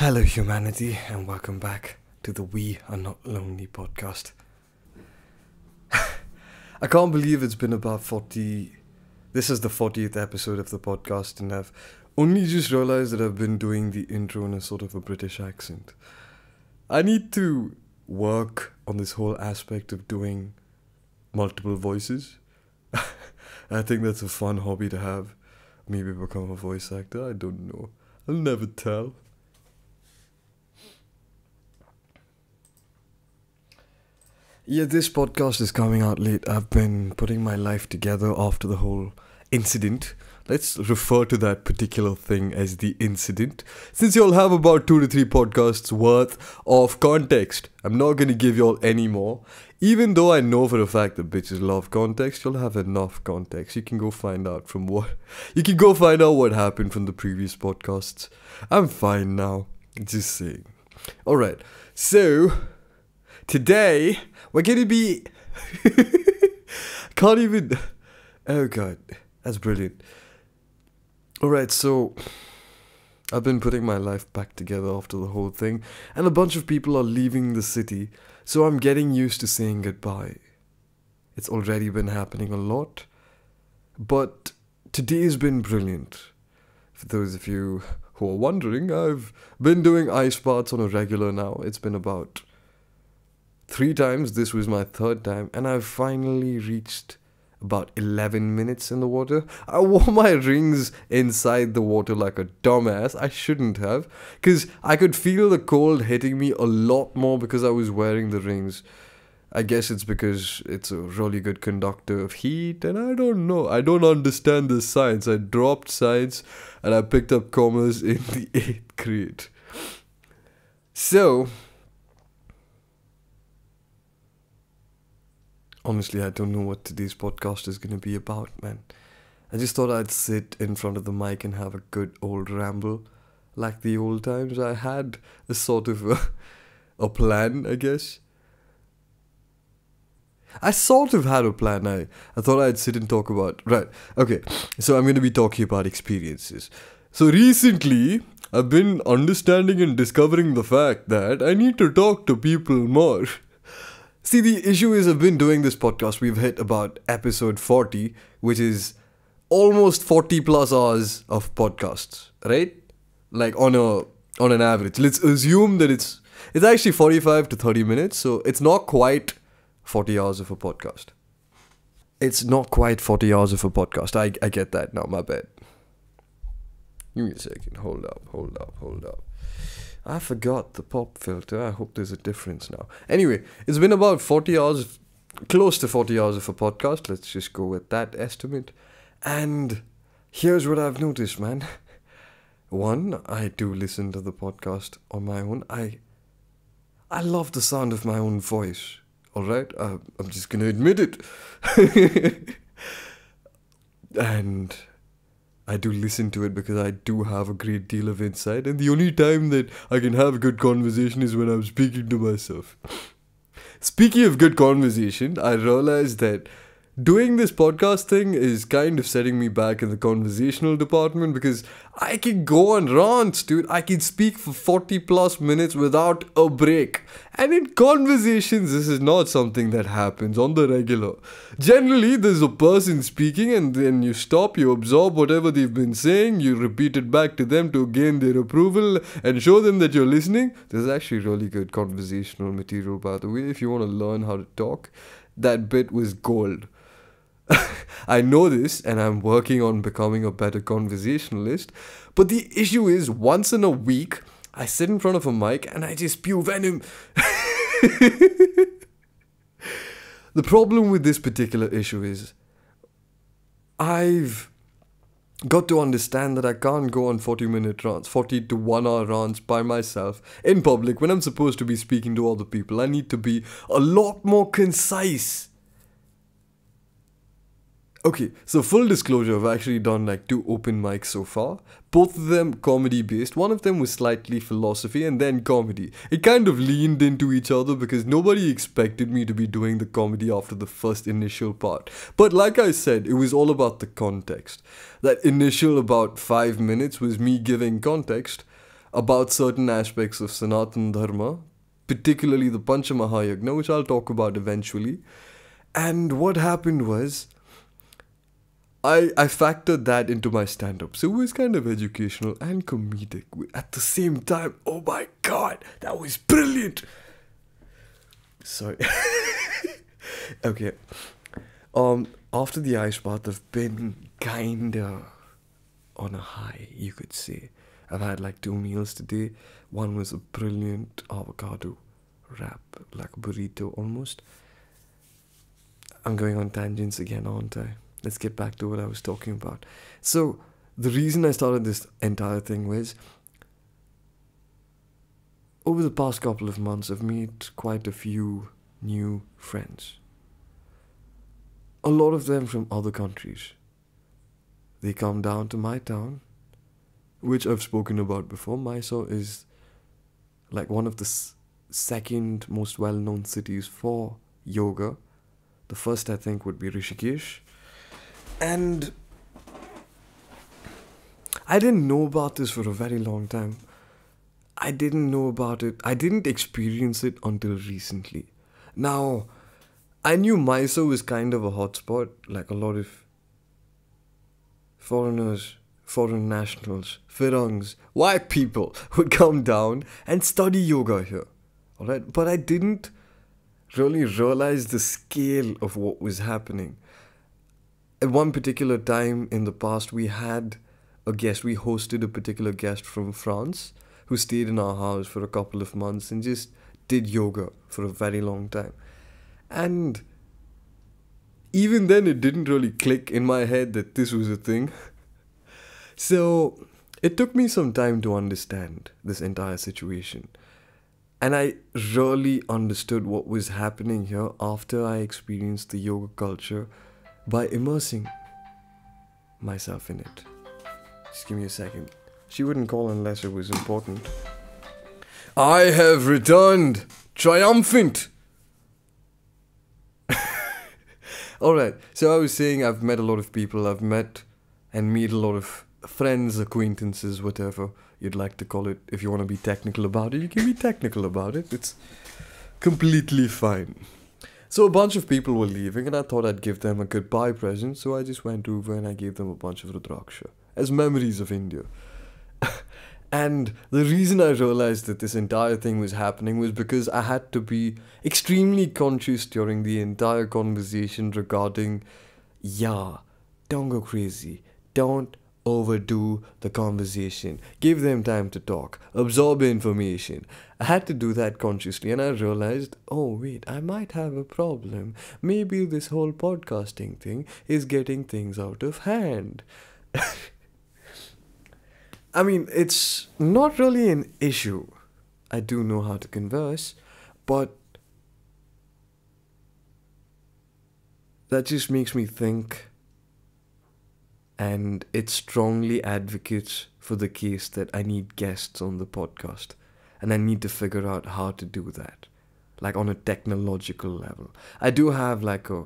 Hello, humanity, and welcome back to the We Are Not Lonely podcast. I can't believe it's been about 40. This is the 40th episode of the podcast, and I've only just realized that I've been doing the intro in a sort of a British accent. I need to work on this whole aspect of doing multiple voices. I think that's a fun hobby to have. Maybe become a voice actor, I don't know. I'll never tell. Yeah, this podcast is coming out late. I've been putting my life together after the whole incident. Let's refer to that particular thing as the incident. Since you'll have about two to three podcasts worth of context, I'm not going to give y'all any more. Even though I know for a fact that bitches love context, you'll have enough context. You can go find out from what. You can go find out what happened from the previous podcasts. I'm fine now. Just saying. Alright, so today we're gonna be. Can't even. Oh god, that's brilliant. Alright, so. I've been putting my life back together after the whole thing, and a bunch of people are leaving the city, so I'm getting used to saying goodbye. It's already been happening a lot, but today's been brilliant. For those of you who are wondering, I've been doing ice baths on a regular now. It's been about three times. This was my third time, and I've finally reached about 11 minutes in the water. I wore my rings inside the water like a dumbass. I shouldn't have, because I could feel the cold hitting me a lot more because I was wearing the rings. I guess it's because it's a really good conductor of heat, and I don't know. I don't understand the science. I dropped science and I picked up commerce in the eighth grade. So, honestly, I don't know what today's podcast is going to be about, man. I just thought I'd sit in front of the mic and have a good old ramble. Like the old times, I had a sort of a, a plan, I guess. I sort of had a plan. I, I thought I'd sit and talk about. Right, okay. So I'm going to be talking about experiences. So recently, I've been understanding and discovering the fact that I need to talk to people more. See, the issue is I've been doing this podcast. We've hit about episode 40, which is almost 40 plus hours of podcasts, right? Like on a on an average. Let's assume that it's it's actually 45 to 30 minutes, so it's not quite 40 hours of a podcast. It's not quite 40 hours of a podcast. I I get that now, my bad. Give me a second. Hold up, hold up, hold up. I forgot the pop filter. I hope there's a difference now. Anyway, it's been about 40 hours, close to 40 hours of a podcast. Let's just go with that estimate. And here's what I've noticed, man. One, I do listen to the podcast on my own. I I love the sound of my own voice. All right, uh, I'm just gonna admit it. and I do listen to it because I do have a great deal of insight, and the only time that I can have a good conversation is when I'm speaking to myself. Speaking of good conversation, I realized that doing this podcast thing is kind of setting me back in the conversational department because I can go on rants, dude. I can speak for 40 plus minutes without a break. And in conversations, this is not something that happens on the regular. Generally, there's a person speaking, and then you stop, you absorb whatever they've been saying, you repeat it back to them to gain their approval and show them that you're listening. There's actually really good conversational material, by the way, if you want to learn how to talk. That bit was gold. I know this and I'm working on becoming a better conversationalist. But the issue is, once in a week, I sit in front of a mic and I just spew venom. the problem with this particular issue is, I've got to understand that I can't go on 40 minute rants, 40 to 1 hour rants by myself in public when I'm supposed to be speaking to other people. I need to be a lot more concise Okay, so full disclosure, I've actually done like two open mics so far. Both of them comedy based. One of them was slightly philosophy and then comedy. It kind of leaned into each other because nobody expected me to be doing the comedy after the first initial part. But like I said, it was all about the context. That initial about five minutes was me giving context. about certain aspects of Sanatan Dharma, particularly the Panchamahayagna, which I'll talk about eventually. And what happened was, I, I factored that into my stand up. So it was kind of educational and comedic at the same time. Oh my god, that was brilliant! Sorry. okay. Um, after the ice bath, I've been kinda on a high, you could say. I've had like two meals today. One was a brilliant avocado wrap, like a burrito almost. I'm going on tangents again, aren't I? Let's get back to what I was talking about. So, the reason I started this entire thing was over the past couple of months, I've made quite a few new friends. A lot of them from other countries. They come down to my town, which I've spoken about before. Mysore is like one of the second most well known cities for yoga. The first, I think, would be Rishikesh. And I didn't know about this for a very long time. I didn't know about it. I didn't experience it until recently. Now, I knew Mysore was kind of a hotspot, like a lot of foreigners, foreign nationals, Firangs, white people would come down and study yoga here. Alright? But I didn't really realize the scale of what was happening. At one particular time in the past, we had a guest, we hosted a particular guest from France who stayed in our house for a couple of months and just did yoga for a very long time. And even then, it didn't really click in my head that this was a thing. So it took me some time to understand this entire situation. And I really understood what was happening here after I experienced the yoga culture by immersing myself in it. Just give me a second. She wouldn't call unless it was important. I have returned triumphant. Alright, so I was saying I've met a lot of people, I've met and meet a lot of friends, acquaintances, whatever you'd like to call it. If you want to be technical about it, you can be technical about it. It's completely fine. So a bunch of people were leaving, and I thought I'd give them a goodbye present. So I just went over and I gave them a bunch of Rudraksha as memories of India. and the reason I realized that this entire thing was happening was because I had to be extremely conscious during the entire conversation regarding, yeah, don't go crazy, don't overdo the conversation. Give them time to talk. Absorb information. I had to do that consciously and I realized, oh, wait, I might have a problem. Maybe this whole podcasting thing is getting things out of hand. I mean, it's not really an issue. I do know how to converse, but that just makes me think and it strongly advocates for the case that I need guests on the podcast. And I need to figure out how to do that. Like on a technological level. I do have like a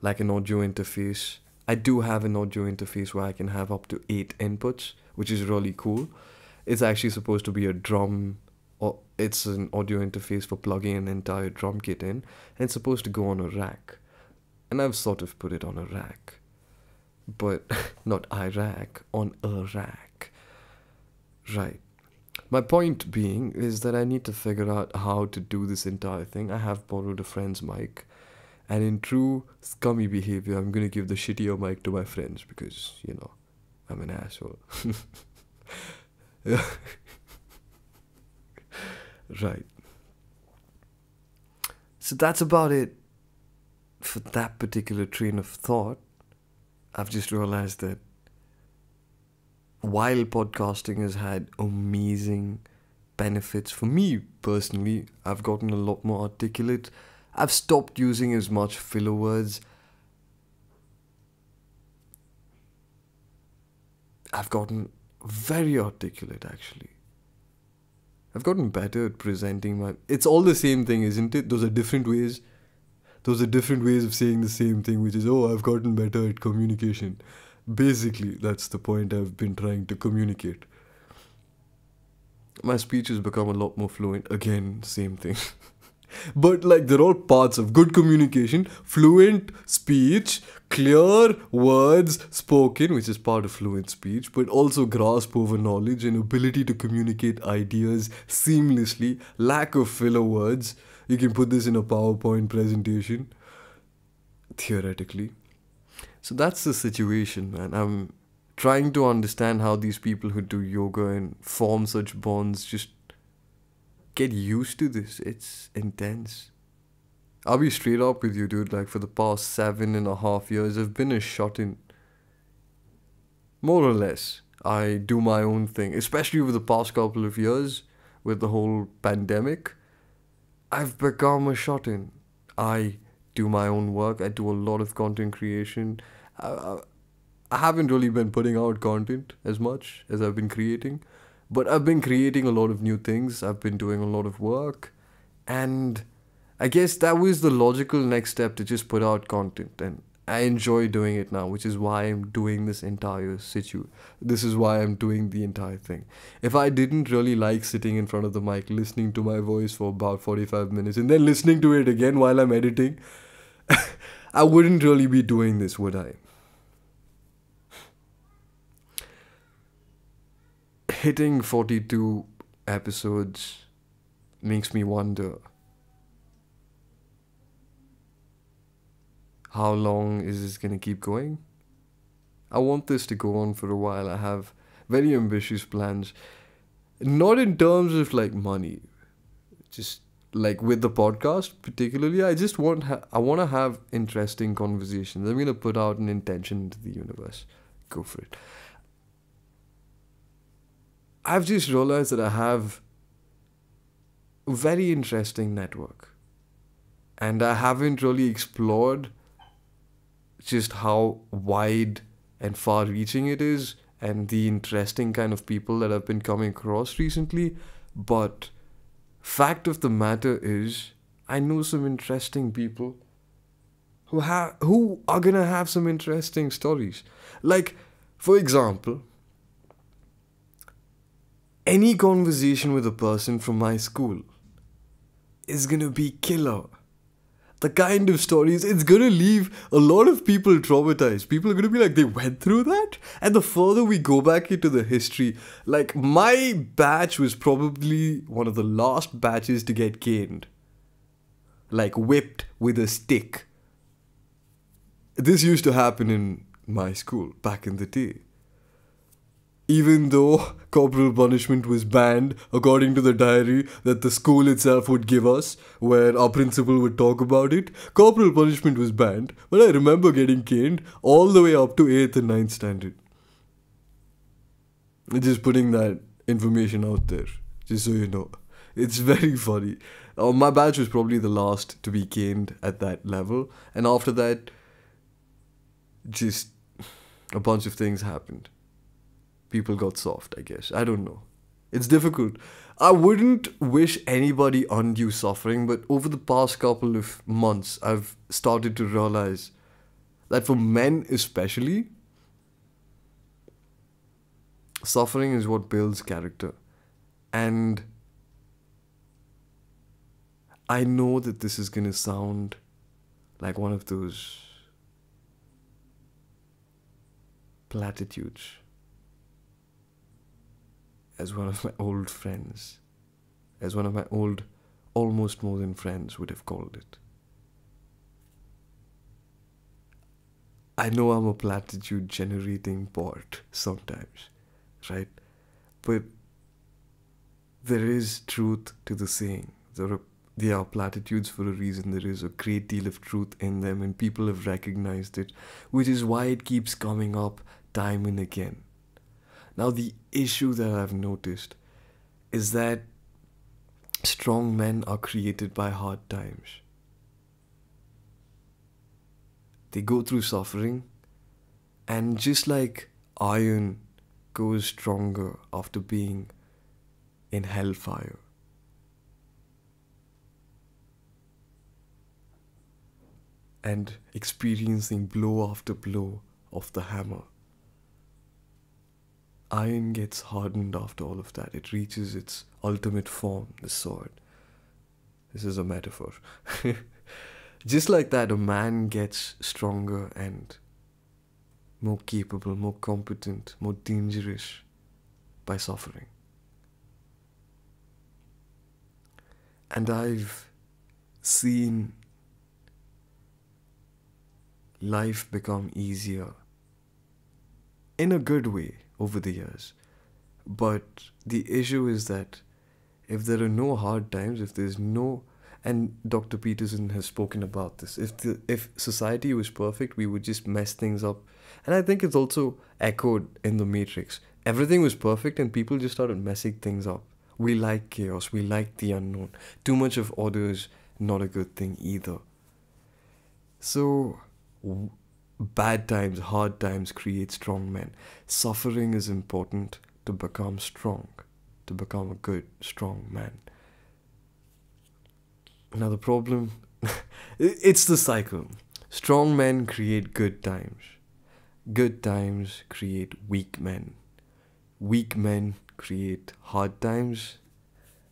like an audio interface. I do have an audio interface where I can have up to eight inputs, which is really cool. It's actually supposed to be a drum or it's an audio interface for plugging an entire drum kit in, and it's supposed to go on a rack. And I've sort of put it on a rack but not Iraq, on Iraq. Right. My point being is that I need to figure out how to do this entire thing. I have borrowed a friend's mic, and in true scummy behavior, I'm gonna give the shittier mic to my friends because, you know, I'm an asshole. right. So that's about it for that particular train of thought. I've just realized that while podcasting has had amazing benefits for me personally, I've gotten a lot more articulate. I've stopped using as much filler words. I've gotten very articulate actually. I've gotten better at presenting my. It's all the same thing, isn't it? Those are different ways those are different ways of saying the same thing, which is, oh, I've gotten better at communication. Basically, that's the point I've been trying to communicate. my speech has become a lot more fluent. Again, same thing. but like they're all parts of good communication fluent speech clear words spoken which is part of fluent speech but also grasp over knowledge and ability to communicate ideas seamlessly lack of filler words you can put this in a powerpoint presentation theoretically so that's the situation man i'm trying to understand how these people who do yoga and form such bonds just get used to this. It's intense. I'll be straight up with you, dude. Like, for the past seven and a half years, I've been a shut in. More or less. I do my own thing, especially over the past couple of years with the whole pandemic. I've become a shut in. I do my own work, I do a lot of content creation. I, I haven't really been putting out content as much as I've been creating but I've been creating a lot of new things. I've been doing a lot of work. And I guess that was the logical next step to just put out content. And I enjoy doing it now, which is why I'm doing this entire situ. This is why I'm doing the entire thing. If I didn't really like sitting in front of the mic, listening to my voice for about 45 minutes, and then listening to it again while I'm editing, I wouldn't really be doing this, would I? hitting 42 episodes makes me wonder how long is this going to keep going? I want this to go on for a while. I have very ambitious plans. Not in terms of like money, just like with the podcast particularly i just want i want to have interesting conversations i'm going to put out an intention into the universe go for it I've just realized that I have a very interesting network. And I haven't really explored just how wide and far reaching it is and the interesting kind of people that I've been coming across recently. But fact of the matter is I know some interesting people who have who are gonna have some interesting stories. Like, for example, any conversation with a person from my school is gonna be killer. The kind of stories, it's gonna leave a lot of people traumatized. People are gonna be like, they went through that? And the further we go back into the history, like my batch was probably one of the last batches to get caned. Like whipped with a stick. This used to happen in my school back in the day even though corporal punishment was banned according to the diary that the school itself would give us, where our principal would talk about it, corporal punishment was banned, but I remember getting caned all the way up to 8th and 9th standard. Just putting that information out there, just so you know. It's very funny. Uh, my batch was probably the last to be caned at that level, and after that, just a bunch of things happened people got soft, I guess. I don't know. It's difficult. I wouldn't wish anybody undue suffering, but over the past couple of months, I've started to realize that for men especially, suffering is what builds character. And I know that this is going to sound like one of those platitudes as one of my old friends, as one of my old, almost more than friends would have called it. I know I'm a platitude generating bot sometimes, right? But there is truth to the saying. There are, they are platitudes for a reason. There is a great deal of truth in them, and people have recognized it, which is why it keeps coming up time and again. Now, the issue that I've noticed is that strong men are created by hard times. They go through suffering, and just like iron goes stronger after being in hellfire. And experiencing blow after blow of the hammer. Iron gets hardened after all of that. It reaches its ultimate form, the sword. This is a metaphor. Just like that, a man gets stronger and more capable, more competent, more dangerous by suffering. And I've seen life become easier in a good way over the years. But the issue is that if there are no hard times, if there's no and Dr. Peterson has spoken about this. If the if society was perfect, we would just mess things up. And I think it's also echoed in the Matrix. Everything was perfect and people just started messing things up. We like chaos, we like the unknown. Too much of order is not a good thing either. So bad times, hard times create strong men. Suffering is important to become strong, to become a good, strong man. Now, the problem it's the cycle. Strong men create good times, good times create weak men, weak men create hard times,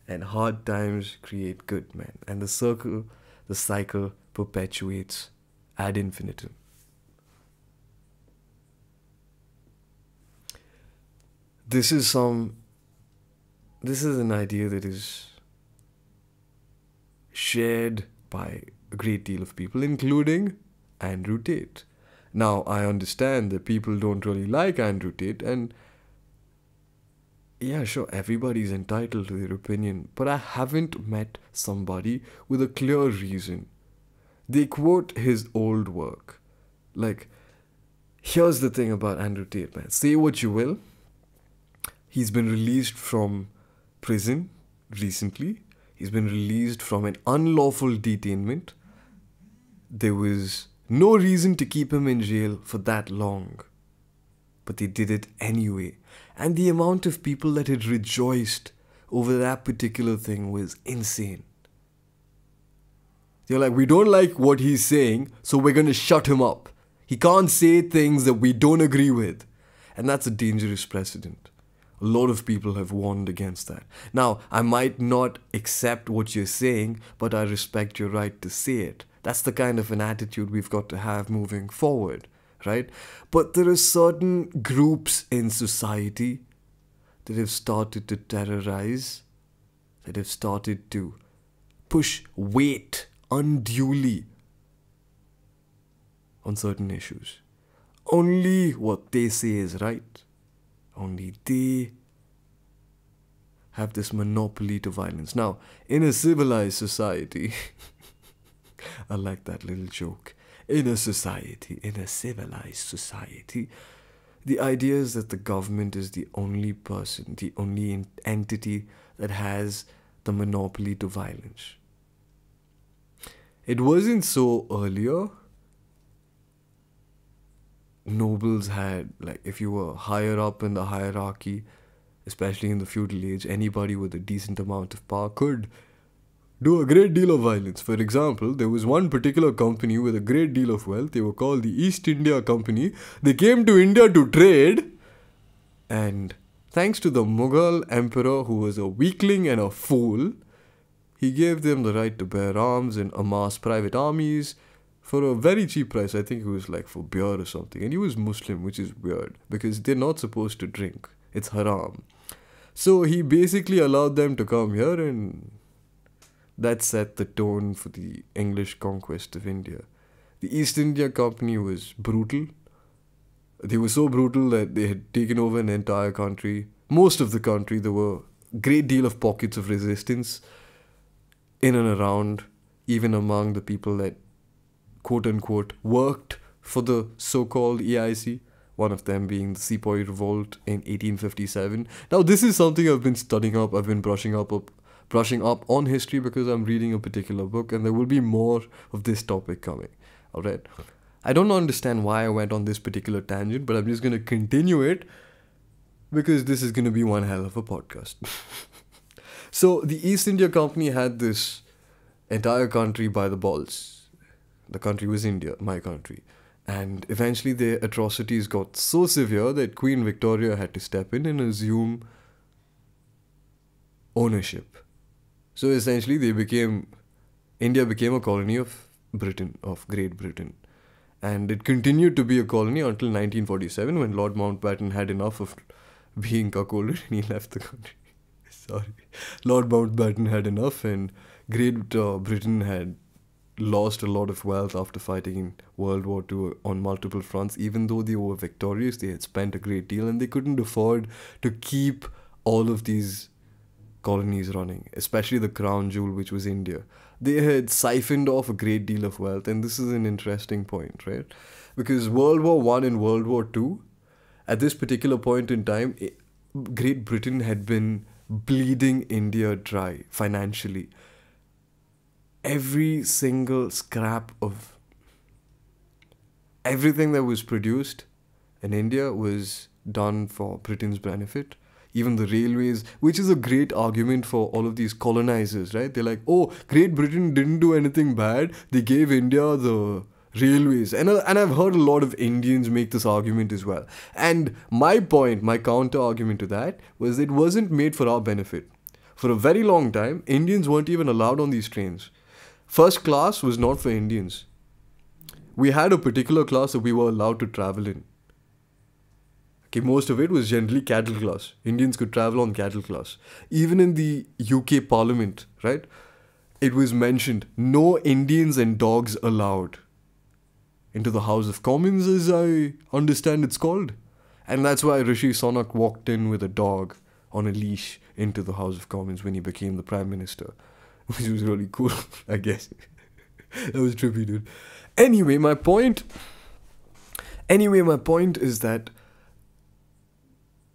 and hard times create good men. And the circle, the cycle perpetuates ad infinitum. This is some, this is an idea that is shared by a great deal of people, including Andrew Tate. Now, I understand that people don't really like Andrew Tate, and yeah, sure, everybody's entitled to their opinion, but I haven't met somebody with a clear reason. They quote his old work. Like, here's the thing about Andrew Tate, man. Say what you will. He's been released from prison recently He's been released from an unlawful detainment. There was no reason to keep him in jail for that long. But they did it anyway. And the amount of people that had rejoiced over that particular thing was insane. They're like, we don't like what he's saying, so we're going to shut him up. He can't say things that we don't agree with. And that's a dangerous precedent. A lot of people have warned against that. Now, I might not accept what you're saying, but I respect your right to say it. That's the kind of an attitude we've got to have moving forward, right? But there are certain groups in society that have started to terrorize, that have started to push weight unduly on certain issues. Only what they say is right. Only they have this monopoly to violence. Now, in a civilized society, I like that little joke. In a society, in a civilized society, the idea is that the government is the only person, the only entity that has the monopoly to violence. It wasn't so earlier nobles had like if you were higher up in the hierarchy especially in the feudal age anybody with a decent amount of power could do a great deal of violence. For example there was one particular company with a great deal of wealth. They were called the east india company. They came to india to trade and thanks to the mughal emperor who was a weakling and a fool he gave them the right to bear arms and amass private armies for a very cheap price. I think it was like for beer or something. And he was Muslim, which is weird because they're not supposed to drink, it's haram. So he basically allowed them to come here, and that set the tone for the English conquest of India. The East India Company was brutal. They were so brutal that they had taken over an entire country, most of the country. There were a great deal of pockets of resistance in and around, even among the people that quote unquote worked for the so called EIC, one of them being the Sepoy Revolt in 1857. Now, this is something I've been studying up, I've been brushing up, up brushing up on history because I'm reading a particular book, and there will be more of this topic coming. Alright. I don't understand why I went on this particular tangent, but I'm just going to continue it because this is going to be one hell of a podcast. so, the East India Company had this entire country by the balls the country was India, my country. And eventually, their atrocities got so severe that Queen Victoria had to step in and assume ownership. So essentially, they became India became a colony of Britain, of Great Britain. And it continued to be a colony until 1947 when Lord Mountbatten had enough of being cuckolded and he left the country. Sorry. Lord Mountbatten had enough and Great uh, Britain had lost a lot of wealth after fighting in World War II on multiple fronts. Even though they were victorious, they had spent a great deal and they couldn't afford to keep all of these colonies running, especially the crown jewel, which was India they had siphoned off a great deal of wealth, and this is an interesting point, right? Because World War One and World War Two, at this particular point in time, eh, Great Britain had been bleeding India dry financially. Every single scrap of everything that was produced in India was done for Britain's benefit even the railways, which is a great argument for all of these colonizers, right? They're like, oh, Great Britain didn't do anything bad. They gave India the railways. And, uh, and I've heard a lot of Indians make this argument as well. And my point, my counter argument to that was it wasn't made for our benefit. For a very long time, Indians weren't even allowed on these trains. First class was not for Indians. We had a particular class that we were allowed to travel in. Okay, most of it was generally cattle class. Indians could travel on cattle class. Even in the UK Parliament, right? It was mentioned no Indians and dogs allowed into the House of Commons, as I understand it's called. And that's why Rishi Sunak walked in with a dog on a leash into the House of Commons when he became the Prime Minister, which was really cool, I guess. that was trippy, dude. Anyway, my point. Anyway, my point is that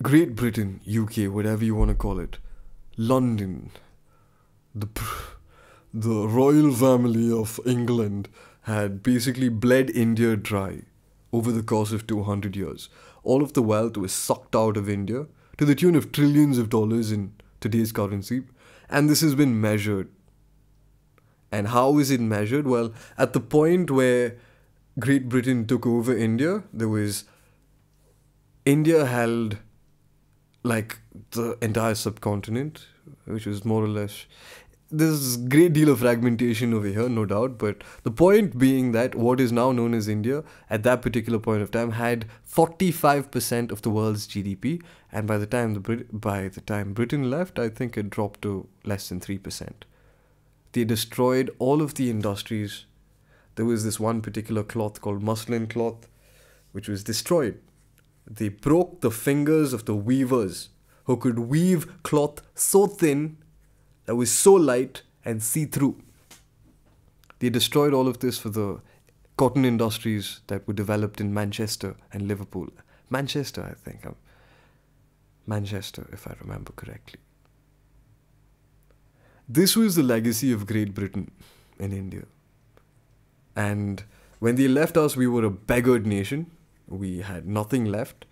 Great Britain, UK, whatever you want to call it, London, the the royal family of England had basically bled India dry over the course of 200 years. All of the wealth was sucked out of India to the tune of trillions of dollars in today's currency, and this has been measured. And how is it measured? Well, at the point where Great Britain took over India, there was India held like the entire subcontinent, which is more or less there's a great deal of fragmentation over here, no doubt. But the point being that what is now known as India at that particular point of time had 45% of the world's GDP, and by the time the Brit- by the time Britain left, I think it dropped to less than three percent. They destroyed all of the industries. There was this one particular cloth called muslin cloth, which was destroyed they broke the fingers of the weavers who could weave cloth so thin that was so light and see through. They destroyed all of this for the cotton industries that were developed in Manchester and Liverpool. Manchester, I think. Um, Manchester, if I remember correctly. This was the legacy of Great Britain in India. And when they left us, we were a beggared nation. We had nothing left.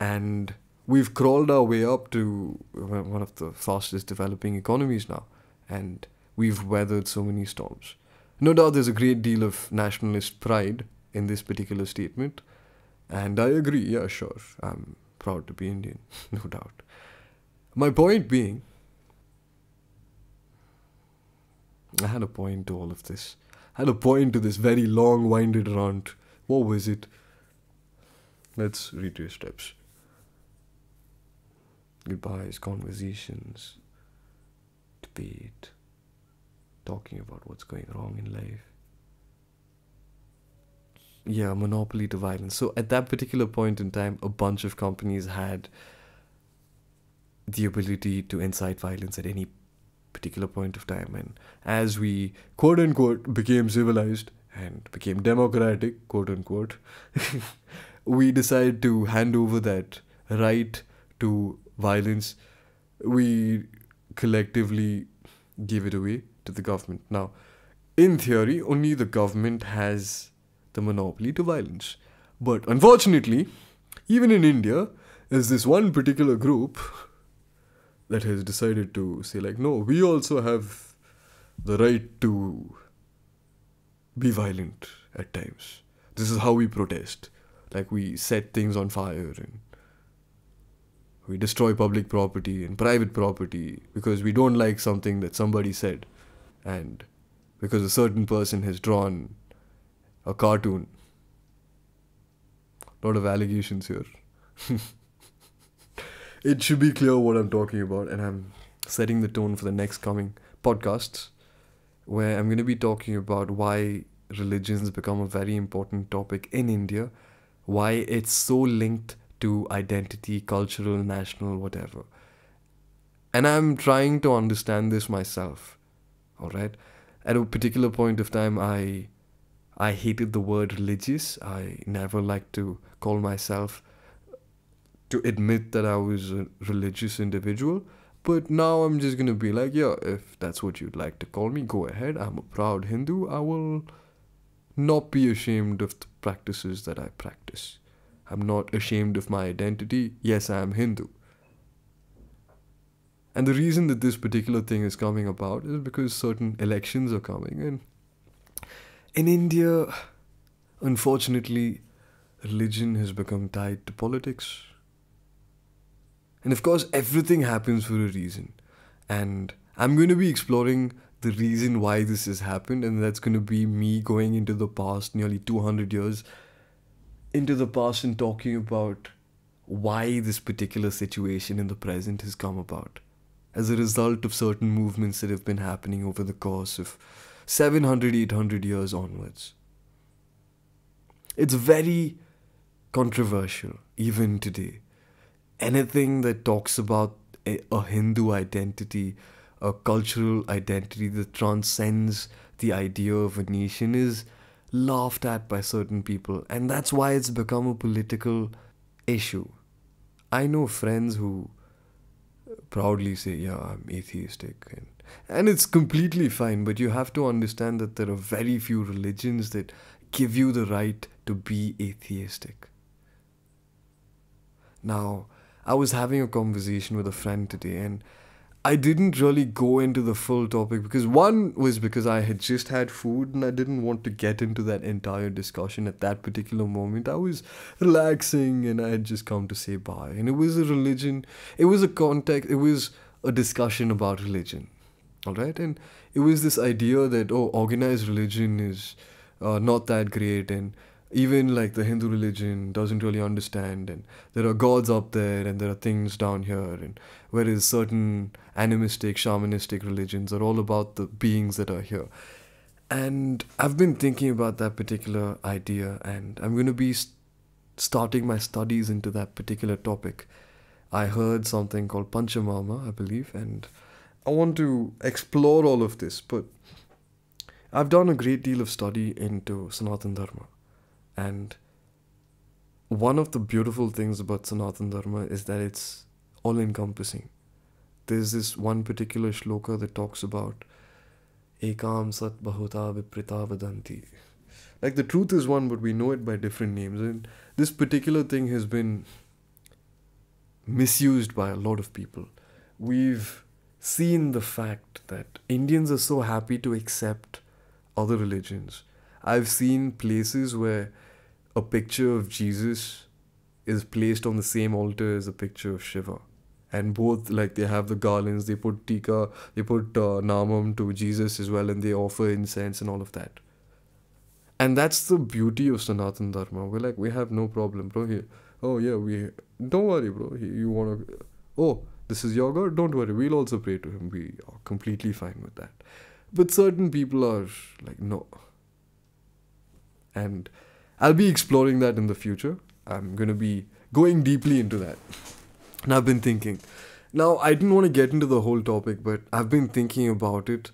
And we've crawled our way up to one of the fastest developing economies now. And we've weathered so many storms. No doubt there's a great deal of nationalist pride in this particular statement. And i agree. Yeah sure. I'm proud to be indian no doubt. My point being i had a point to all of this I had a point to this very long winded rant what was it Let's retrace steps. Goodbyes, conversations, debate, talking about what's going wrong in life. Yeah, monopoly to violence. So at that particular point in time, a bunch of companies had the ability to incite violence at any particular point of time. And as we quote unquote became civilized and became democratic, quote unquote, we decide to hand over that right to violence, we collectively give it away to the government. Now, in theory, only the government has the monopoly to violence. But unfortunately, even in India, there's this one particular group that has decided to say, like, no, we also have the right to be violent at times This is how we protest. Like we set things on fire and we destroy public property and private property because we don't like something that somebody said and because a certain person has drawn a cartoon. Lot of allegations here. it should be clear what I'm talking about, and I'm setting the tone for the next coming podcasts where I'm going to be talking about why religions become a very important topic in India, why it's so linked to identity, cultural, national, whatever. And I'm trying to understand this myself. All right? At a particular point of time I I hated the word religious. I never liked to call myself to admit that I was a religious individual. But now I'm just gonna be like, yeah, if that's what you'd like to call me, go ahead. I'm a proud Hindu. I will not be ashamed of the practices that I practice. I'm not ashamed of my identity. Yes, I am Hindu. And the reason that this particular thing is coming about is because certain elections are coming. And in India, unfortunately, religion has become tied to politics. And of course, everything happens for a reason. And I'm going to be exploring the reason why this has happened, and that's going to be me going into the past, nearly 200 years into the past, and talking about why this particular situation in the present has come about as a result of certain movements that have been happening over the course of 700, 800 years onwards. It's very controversial, even today anything that talks about a, a Hindu identity, a cultural identity that transcends the idea of a nation is laughed at by certain people, and that's why it's become a political issue. I know friends who proudly say, Yeah, I'm atheistic, and, and it's completely fine, but you have to understand that there are very few religions that give you the right to be atheistic. Now, I was having a conversation with a friend today and I didn't really go into the full topic because one was because I had just had food and I didn't want to get into that entire discussion at that particular moment. I was relaxing and I had just come to say bye. And it was a religion, it was a context, it was a discussion about religion. All right. And it was this idea that, oh, organized religion is uh, not that great and even like the Hindu religion doesn't really understand, and there are gods up there, and there are things down here, and whereas certain animistic, shamanistic religions are all about the beings that are here. And I've been thinking about that particular idea, and I'm going to be st- starting my studies into that particular topic. I heard something called Panchamama, I believe, and I want to explore all of this, but I've done a great deal of study into Sanatan Dharma and one of the beautiful things about Sanatan Dharma is that it's all encompassing. There's this one particular shloka that talks about Ekam Sat Bahuta Viprita Vadanti. Like the truth is one, but we know it by different names. And this particular thing has been misused by a lot of people. We've seen the fact that Indians are so happy to accept other religions. I've seen places where a picture of Jesus is placed on the same altar as a picture of Shiva. And both, like, they have the garlands, they put tika, they put uh, namam to Jesus as well, and they offer incense and all of that. And that's the beauty of Sanatan Dharma. We're like, we have no problem, bro. Here, oh yeah, we don't worry, bro. You wanna, oh, this is your God. Don't worry, we'll also pray to him. We are completely fine with that. But certain people are like, no. And I'll be exploring that in the future. I'm going to be going deeply into that. And I've been thinking. Now, I didn't want to get into the whole topic, but I've been thinking about it.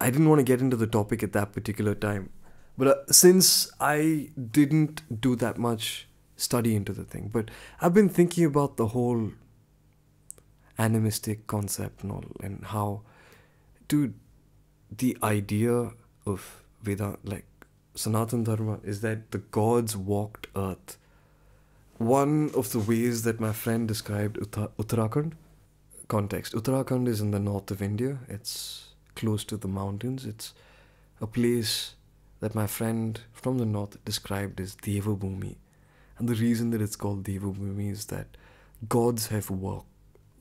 I didn't want to get into the topic at that particular time. But uh, since I didn't do that much study into the thing, but I've been thinking about the whole animistic concept and all, and how, dude, the idea of Vedanta, like, Sanatan Dharma is that the gods walked earth. One of the ways that my friend described Uttarakhand, context Uttarakhand is in the north of India, it's close to the mountains, it's a place that my friend from the north described as Devabhumi. And the reason that it's called Devabhumi is that gods have walk,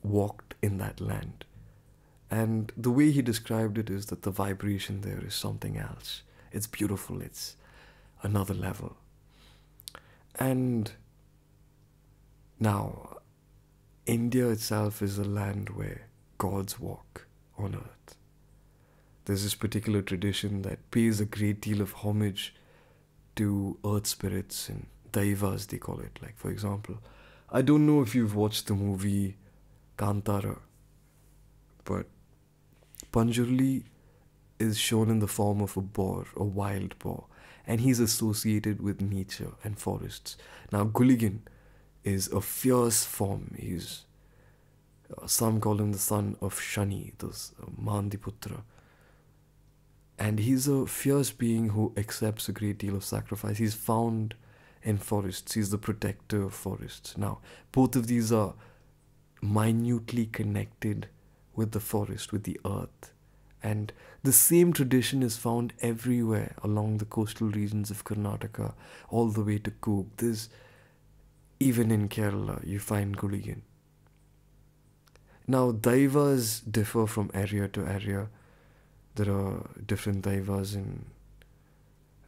walked in that land. And the way he described it is that the vibration there is something else. It's beautiful, it's another level. And now, India itself is a land where gods walk on earth. There's this particular tradition that pays a great deal of homage to earth spirits and daivas, they call it. Like, for example, I don't know if you've watched the movie Kantara, but Panjurli is shown in the form of a boar, a wild boar, and he's associated with nature and forests. Now, Guligan is a fierce form. He's uh, some call him the son of Shani, the uh, Mandiputra. And he's a fierce being who accepts a great deal of sacrifice. He's found in forests. He's the protector of forests. Now, both of these are minutely connected with the forest, with the earth. And the same tradition is found everywhere along the coastal regions of Karnataka, all the way to Coorg. There's even in Kerala, you find Guligan. Now, daivas differ from area to area. There are different daivas in.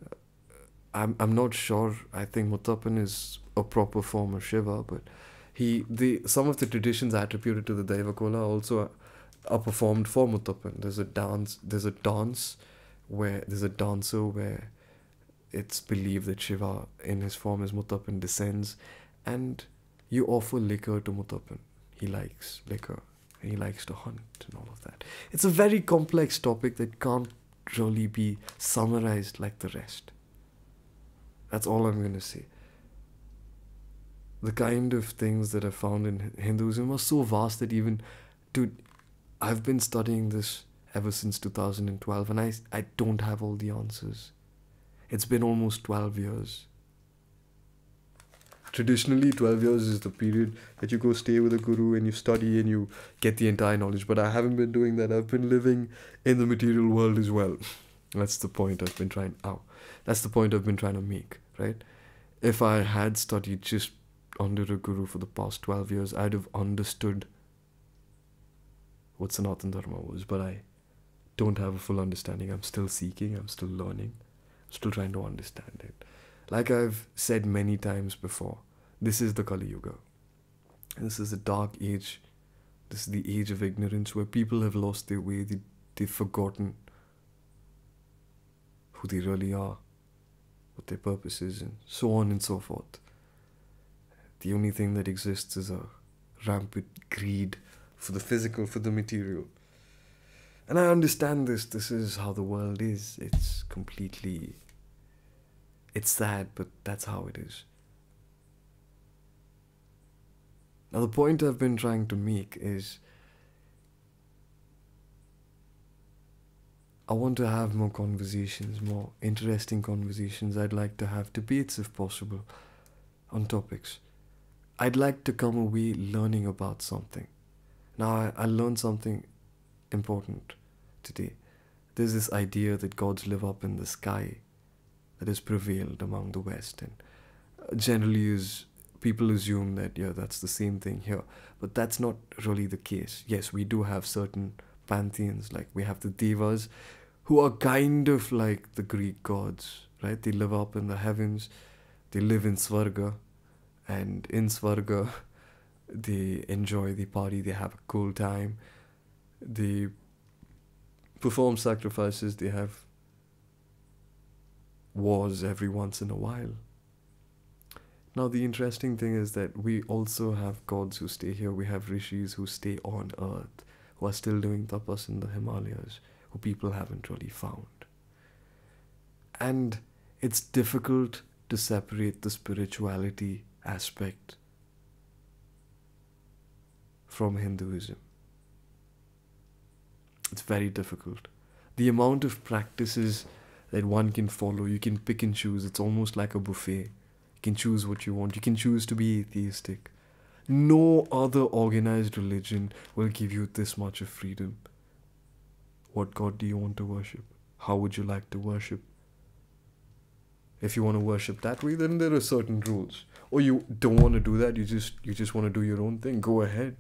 Uh, I'm I'm not sure. I think Muthappan is a proper form of Shiva, but he the some of the traditions attributed to the Daivakola also are performed for Muthappan. There's a dance. There's a dance where there's a dancer where it's believed that Shiva in his form as Muthappan descends, and you offer liquor to Muthappan. He likes liquor. and He likes to hunt and all of that. It's a very complex topic that can't really be summarized like the rest. That's all I'm going to say. The kind of things that are found in Hinduism are so vast that even, dude, I've been studying this ever since 2012 and I, I don't have all the answers. It's been almost 12 years. Traditionally 12 years is the period that you go stay with a guru and you study and you get the entire knowledge but i haven't been doing that. I've been living in the material world as well. That's the point i've been trying out that's the point i've been trying to make right? If i had studied just under a guru for the past 12 years i'd have understood what sanatana dharma was but i don't have a full understanding i'm still seeking i'm still learning i'm still trying to understand it like I've said many times before, this is the Kali Yuga. This is a dark age. This is the age of ignorance where people have lost their way, they, they've forgotten who they really are, what their purpose is, and so on and so forth. The only thing that exists is a rampant greed for the physical, for the material. And I understand this. This is how the world is. It's completely it's sad, but that's how it is. Now, the point I've been trying to make is I want to have more conversations, more interesting conversations. I'd like to have debates if possible on topics. I'd like to come away learning about something. Now, I, I learned something important today. There's this idea that gods live up in the sky that has prevailed among the West, and uh, generally is people assume that yeah that's the same thing here, but that's not really the case. Yes, we do have certain pantheons like we have the devas, who are kind of like the Greek gods, right? They live up in the heavens, they live in Svarga, and in Svarga, they enjoy the party, they have a cool time, they perform sacrifices, they have wars every once in a while. Now, the interesting thing is that we also have gods who stay here. We have rishis who stay on earth, who are still doing tapas in the Himalayas, who people haven't really found. And it's difficult to separate the spirituality aspect from Hinduism. It's very difficult. The amount of practices that one can follow. You can pick and choose. It's almost like a buffet. You can choose what you want. You can choose to be atheistic. No other organized religion will give you this much of freedom. What God do you want to worship? How would you like to worship? If you want to worship that way, then there are certain rules. Or you don't want to do that, you just you just want to do your own thing, go ahead.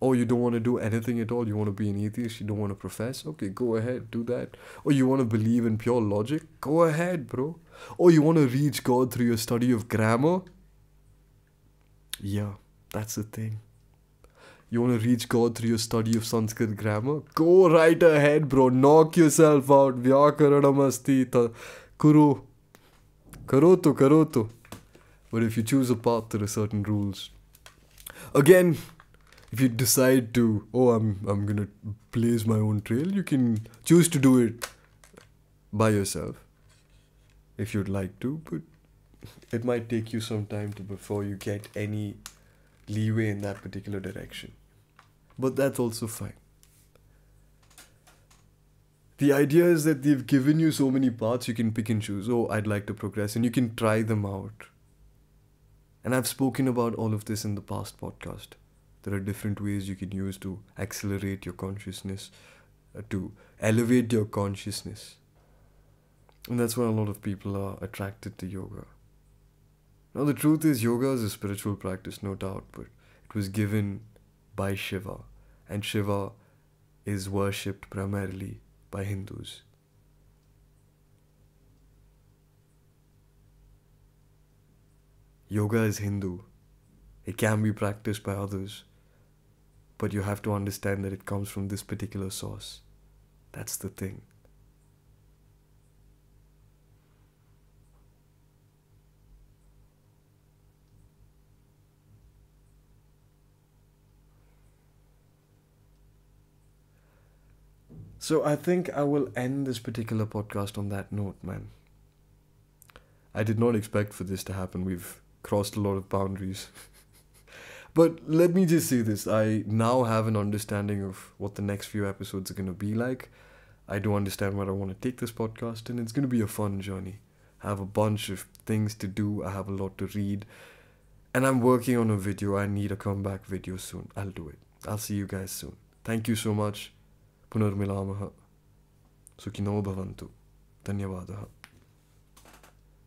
Or you don't want to do anything at all, you want to be an atheist, you don't want to profess, okay, go ahead, do that. Or you want to believe in pure logic, go ahead, bro. Or you want to reach God through your study of grammar, yeah, that's the thing. You want to reach God through your study of Sanskrit grammar? Go right ahead, bro. Knock yourself out. Vyakaranamasti ta kuru. Karoto, karoto. But if you choose a path, there are certain rules. Again, if you decide to, oh, I'm I'm gonna blaze my own trail, you can choose to do it by yourself, if you'd like to. But it might take you some time to before you get any leeway in that particular direction. But that's also fine. The idea is that they've given you so many paths you can pick and choose. Oh, I'd like to progress, and you can try them out. And I've spoken about all of this in the past podcast. There are different ways you can use to accelerate your consciousness, uh, to elevate your consciousness. And that's why a lot of people are attracted to yoga. Now, the truth is, yoga is a spiritual practice, no doubt, but it was given by Shiva, and Shiva is worshipped primarily by Hindus. Yoga is Hindu. It can be practiced by others, but you have to understand that it comes from this particular source. That's the thing. So I think I will end this particular podcast on that note, man. I did not expect for this to happen. We've crossed a lot of boundaries. but let me just say this I now have an understanding of what the next few episodes are going to be like. I do understand where I want to take this podcast, and it's going to be a fun journey. I have a bunch of things to do, I have a lot to read, and I'm working on a video. I need a comeback video soon. I'll do it. I'll see you guys soon. Thank you so much. पुनर्मिलामः सुखिनो भवन्तु धन्यवादः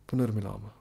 पुनर्मिलामः